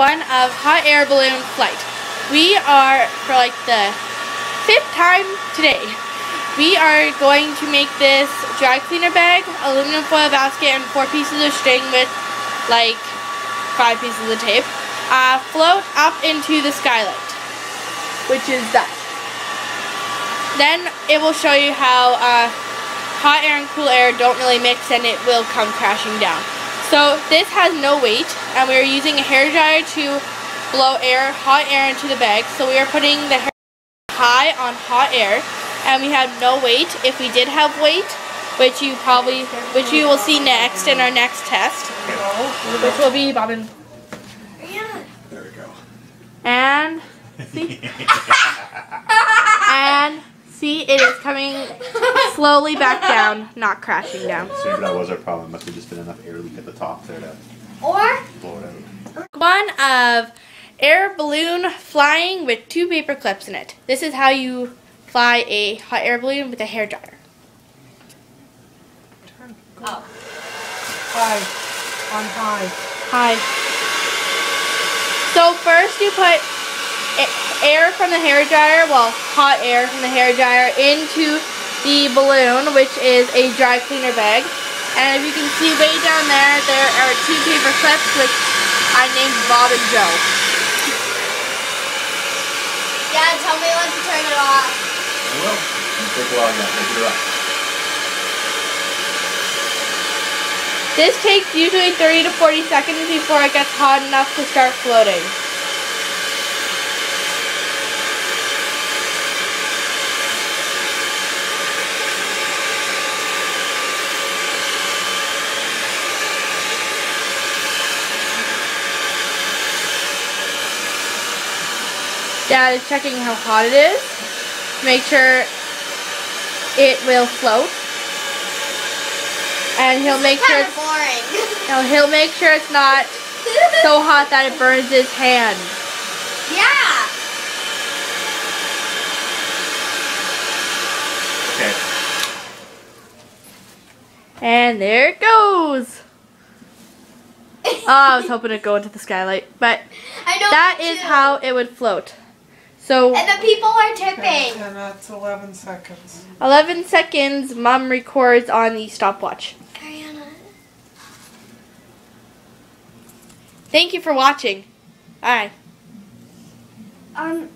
one of hot air balloon flight. We are, for like the fifth time today, we are going to make this dry cleaner bag, aluminum foil basket, and four pieces of string with like five pieces of tape, uh, float up into the skylight, which is that. Then it will show you how uh, hot air and cool air don't really mix and it will come crashing down. So this has no weight and we are using a hair dryer to blow air, hot air into the bag. So we are putting the hair high on hot air and we have no weight. If we did have weight, which you probably, which you will see next in our next test, which will be Bobbin. There we go. And see, and see, it is coming slowly back down, not crashing down. So maybe that was our problem. Must have just been enough air leak at the top there to Or blow it out. One of air balloon flying with two paper clips in it. This is how you fly a hot air balloon with a hair dryer. oh, High. On high. Hi. So first you put air from the hair dryer, well, hot air from the hair dryer into the balloon, which is a dry cleaner bag. And if you can see way down there, there are two paper clips, which I named Bob and Joe. yeah. Tell me when to turn it off. Well, take a while now. Take it up. This takes usually 30 to 40 seconds before it gets hot enough to start floating. Dad is checking how hot it is. Make sure it will float. And he'll make sure it's of boring. now he'll make sure it's not so hot that it burns his hand. yeah. Okay. And there it goes. Oh, I was hoping it'd go into the skylight, but I know. that me is too. how it would float. So And the people are tipping. and that's 11 seconds. 11 seconds, Mom records on the stopwatch. Ariana. Thank you for watching. Bye. Um.